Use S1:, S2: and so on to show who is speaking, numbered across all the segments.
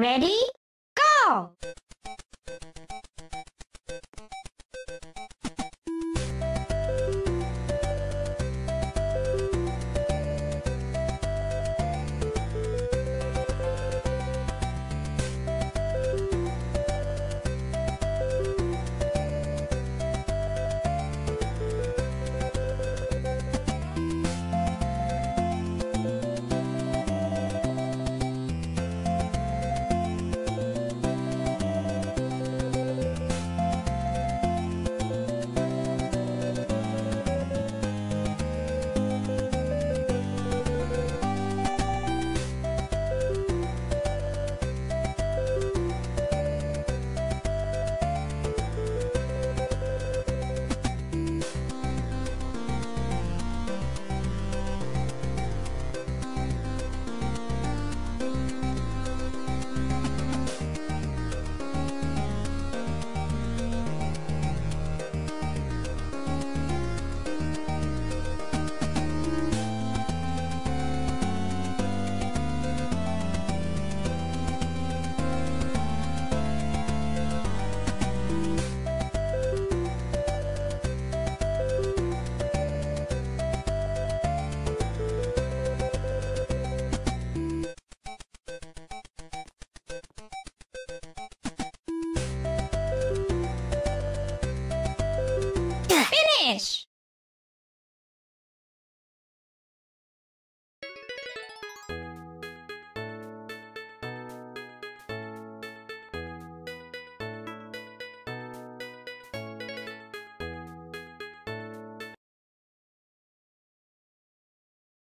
S1: Ready? Go!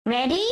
S1: Ready?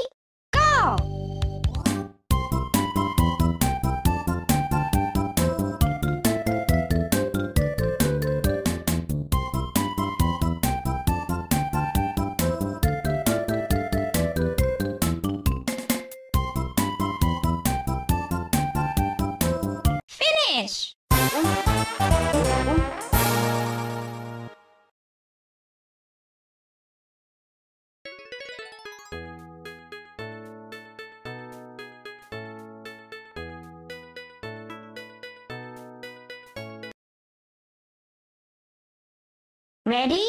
S1: Ready?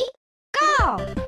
S1: Go!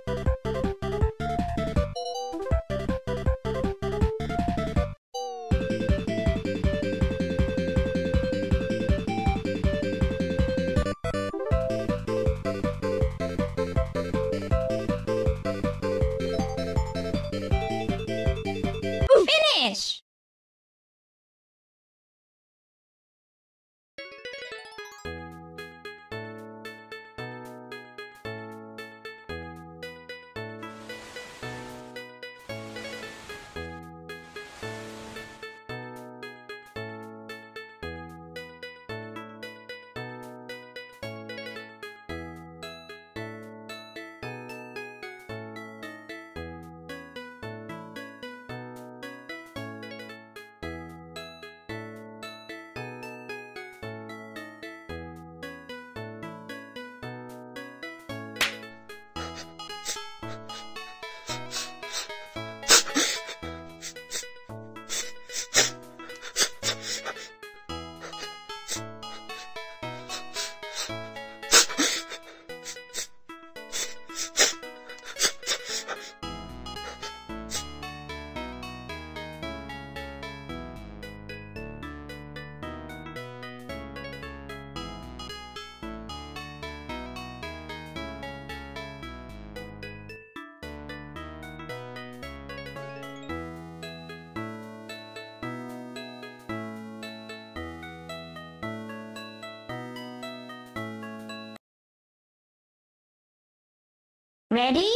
S1: Ready?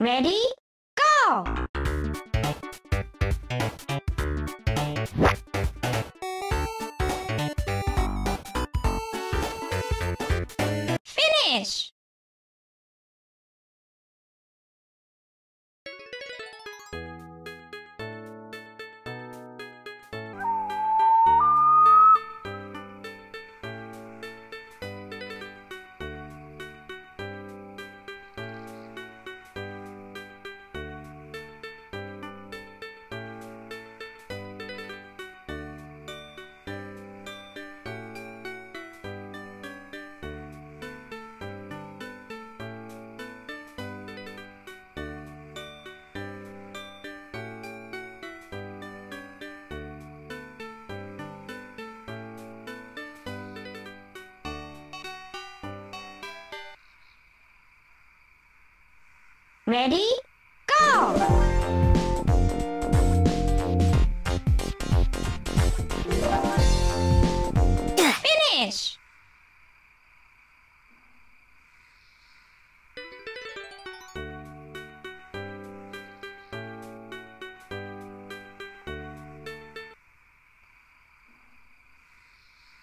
S1: Ready? Go! Ready? Go! Finish!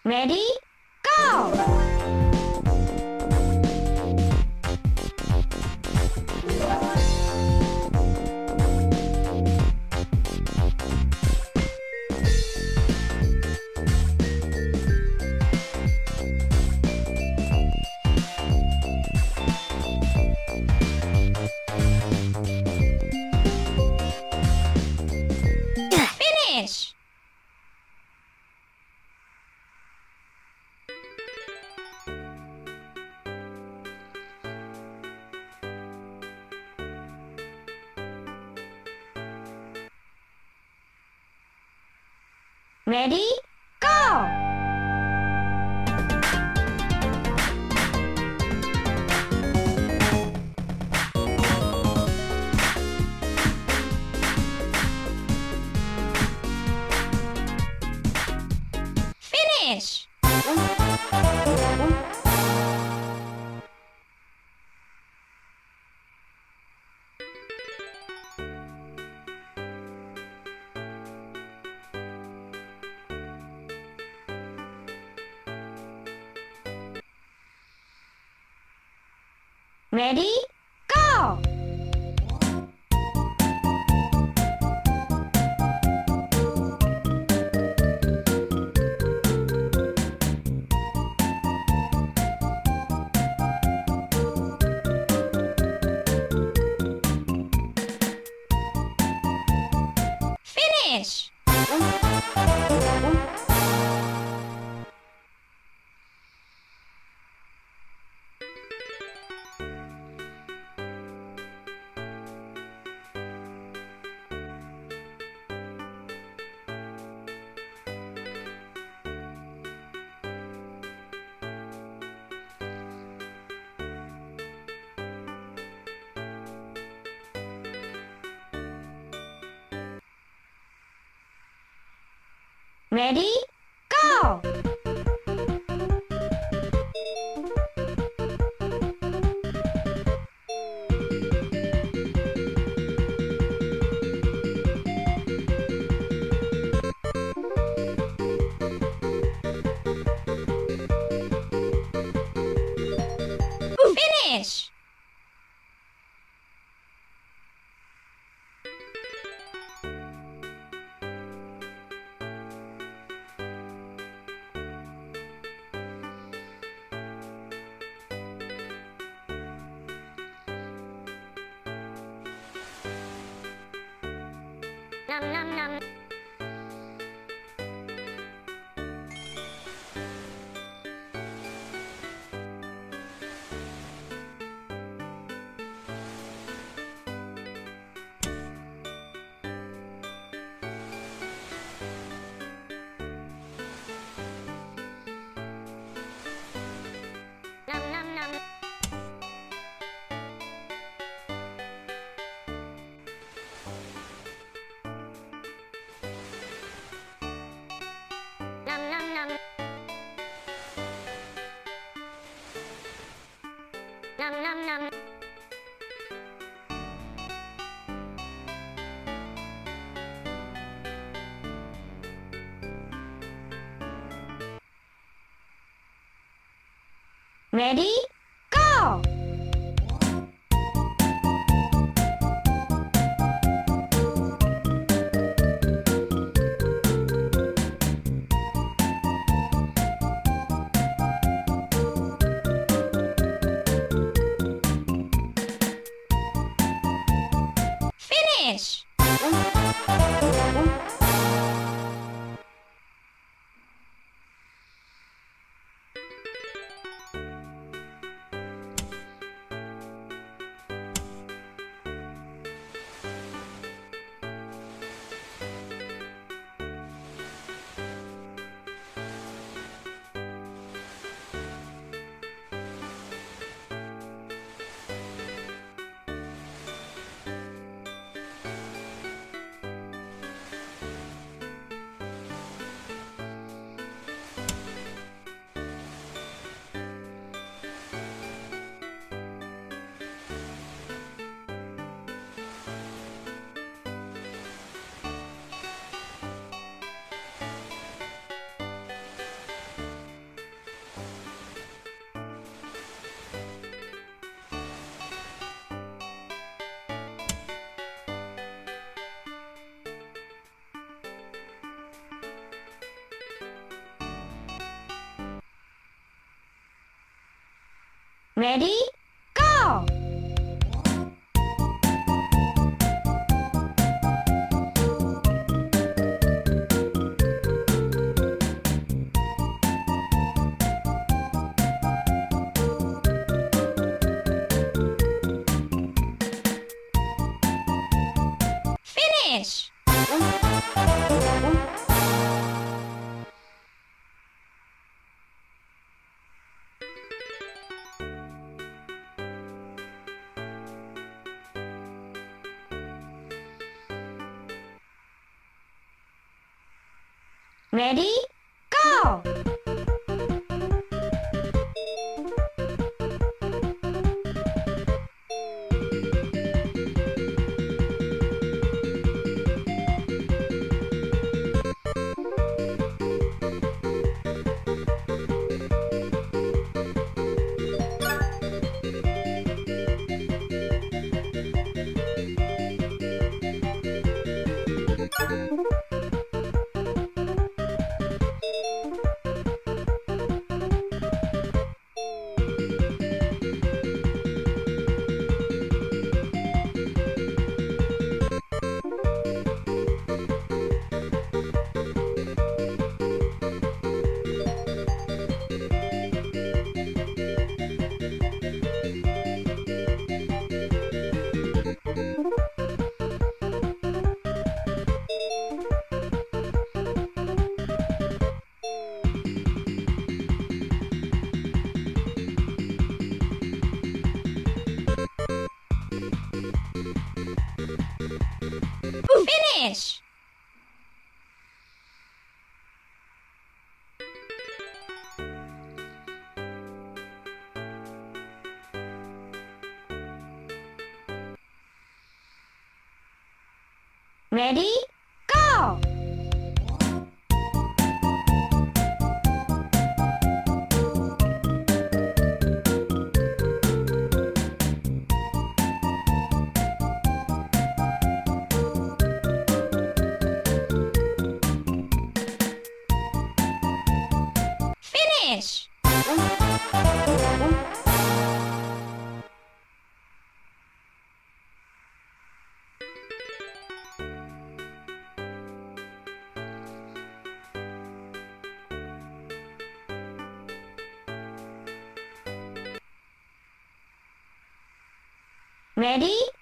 S1: Ready? Ready? Ready? Ready? Go! Ready? Ready? Ready? Finish! Ready? Ready?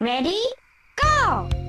S1: Ready? Go!